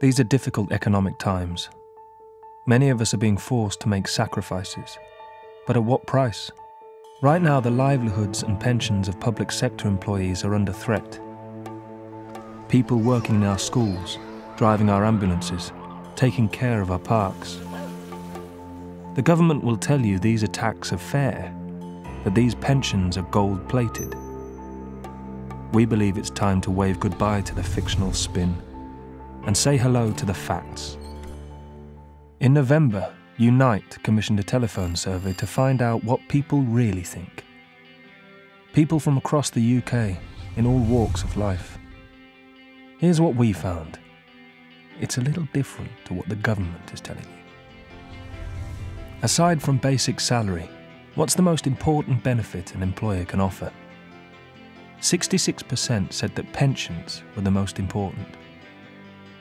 These are difficult economic times. Many of us are being forced to make sacrifices. But at what price? Right now, the livelihoods and pensions of public sector employees are under threat. People working in our schools, driving our ambulances, taking care of our parks. The government will tell you these attacks are fair, that these pensions are gold plated. We believe it's time to wave goodbye to the fictional spin and say hello to the facts. In November, Unite commissioned a telephone survey to find out what people really think. People from across the UK, in all walks of life. Here's what we found. It's a little different to what the government is telling you. Aside from basic salary, what's the most important benefit an employer can offer? 66% said that pensions were the most important,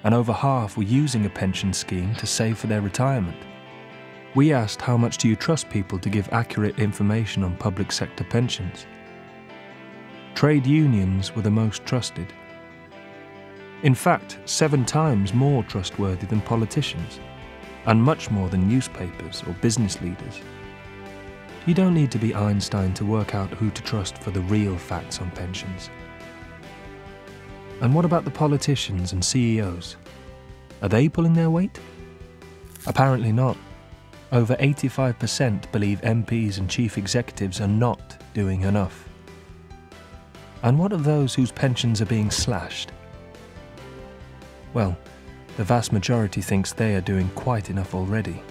and over half were using a pension scheme to save for their retirement. We asked how much do you trust people to give accurate information on public sector pensions? Trade unions were the most trusted. In fact, seven times more trustworthy than politicians, and much more than newspapers or business leaders. You don't need to be Einstein to work out who to trust for the real facts on pensions. And what about the politicians and CEOs? Are they pulling their weight? Apparently not. Over 85% believe MPs and chief executives are not doing enough. And what of those whose pensions are being slashed? Well, the vast majority thinks they are doing quite enough already.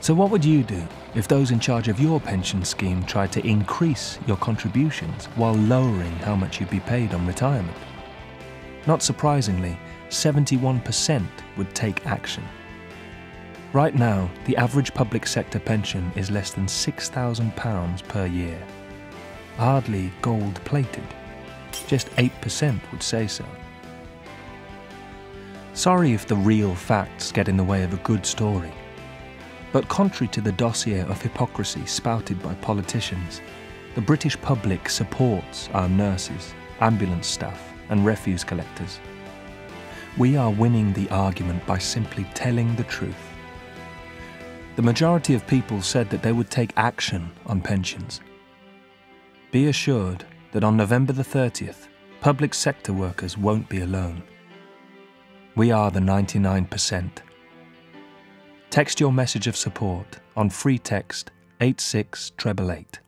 So, what would you do if those in charge of your pension scheme tried to increase your contributions while lowering how much you'd be paid on retirement? Not surprisingly, 71% would take action. Right now, the average public sector pension is less than £6,000 per year. Hardly gold plated. Just 8% would say so. Sorry if the real facts get in the way of a good story. But contrary to the dossier of hypocrisy spouted by politicians, the British public supports our nurses, ambulance staff, and refuse collectors. We are winning the argument by simply telling the truth. The majority of people said that they would take action on pensions. Be assured that on November the 30th, public sector workers won't be alone. We are the 99%. Text your message of support on free text 86888.